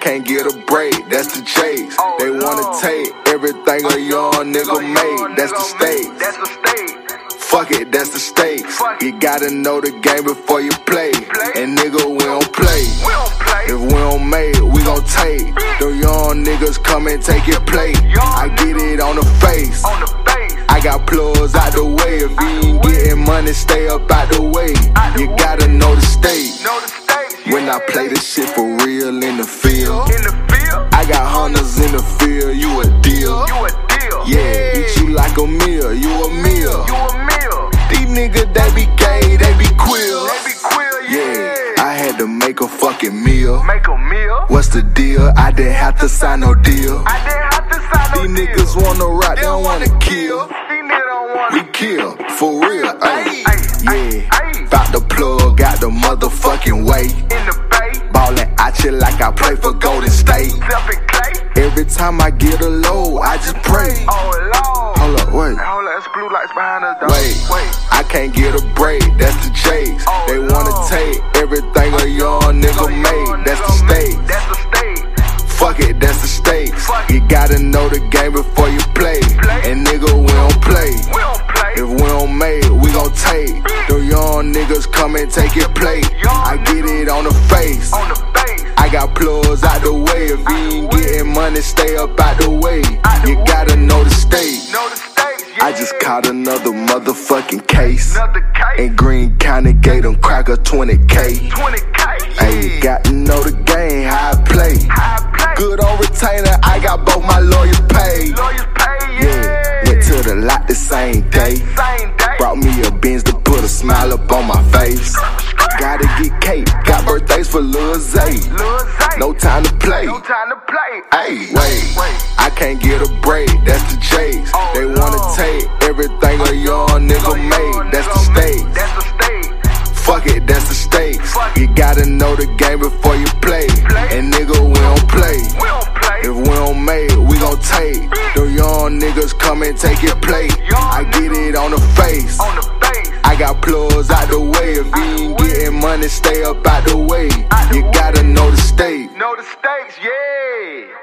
get a break, that's the chase. Oh, they wanna take everything a young nigga made, oh, that's the stakes. That's the state. Fuck it, that's the stakes. You gotta know the game before you play. And nigga, we don't play. We don't play. If we don't make it, we gon' take. The young niggas come and take your plate. I get it on the face. On the face. I got plugs out the way. If you ain't getting money, stay up out the way. I play this shit for real in the field, In the field. I got hunters in the field. You a deal. You a deal. Yeah, eat you like a meal. You a meal. You a meal. These niggas, they be gay, they be quill. They be quill, yeah. Yeah, I had to make a fucking meal. Make a meal. What's the deal? I didn't have to sign no deal. I didn't have to sign no These deal. niggas wanna rock, they don't wanna kill. These niggas don't want We kill, for real, ayy. Yeah, bout the plug, got the motherfucking way. Ballin' out you like I play for Golden State. Every time I get a low, I just pray. Oh lord. Hold up, wait. Hold up, it's blue lights behind us. dog. Wait, Wait. I can't get a break, that's the chase. They wanna take everything a young nigga made, that's the stakes. That's the state. Fuck it, that's the stakes. You gotta know the game before you play. And nigga, we don't play. If we don't make we gon' take. The young niggas come and take your plate. I get it money, stay up out the way. You gotta know the state. Know the states. Yeah. I just caught another motherfucking case. In Green County, gave them cracker 20k. 20k. Hey, you got to know the game, how I play. Good on retainer, I got both my lawyers paid. Yeah, went to the lot the same day. Same day. Brought me a Benz to put a smile up on my face. Gotta get cake, got birthdays for Lil Zay. No time to play. No time to play. Hey, wait, Wait. I can't get a break, that's the chase. Oh, they wanna Lord. take everything a young nigga made, that's the stakes. That's the state. Fuck it, that's the stakes. Fuck You gotta know the game before you play. Play. And nigga, we don't play. We don't play. If we don't make it, we gon' take. The young niggas come and take your plate. I get it on the face. on the face. I got plugs out the way. If you ain't getting money, stay up out the way. Out the You gotta know the state. Know the stakes. Yeah.